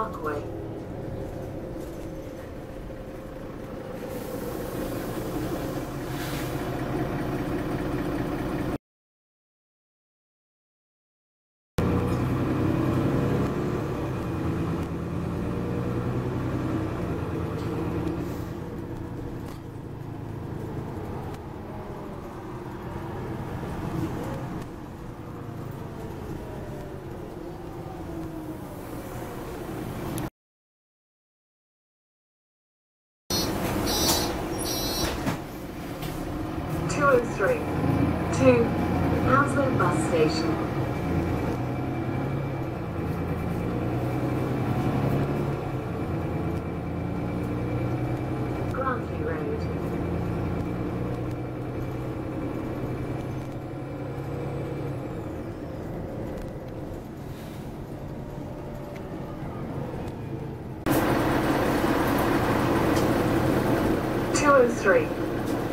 Parkway. 3 to Hounslow Bus Station.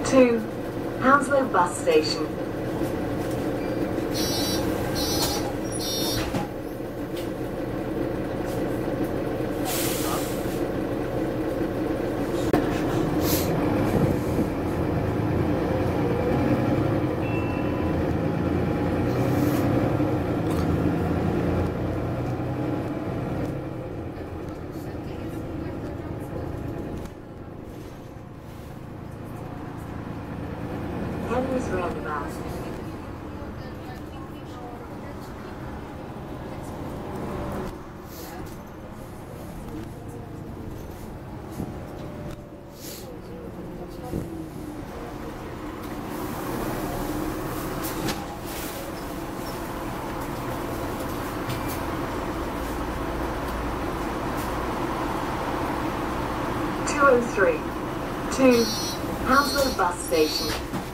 two, oh Hounslow bus station. on this roundabout. Two, oh Hounslow Bus Station.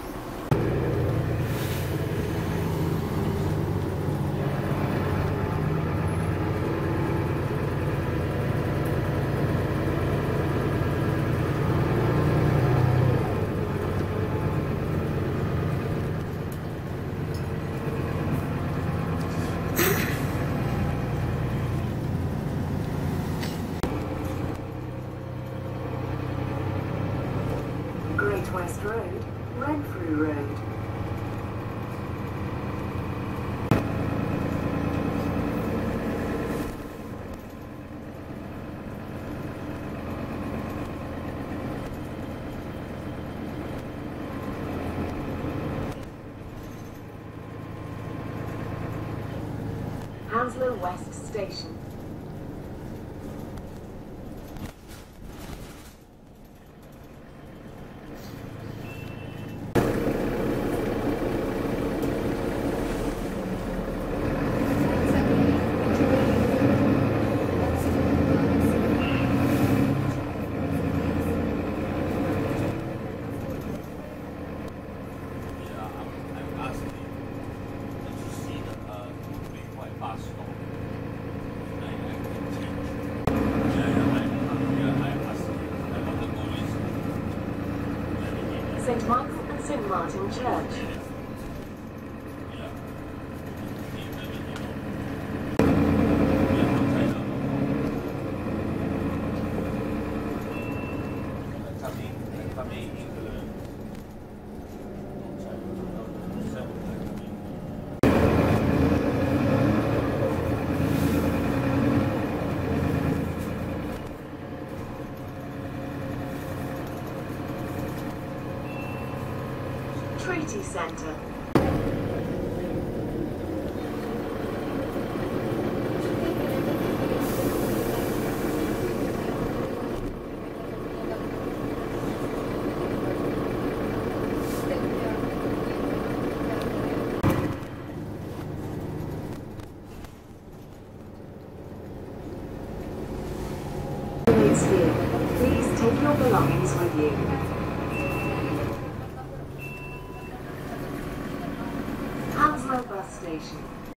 Hounslow West Station. St. Michael and St. Martin Church. city center. Please take your belongings with you. Station.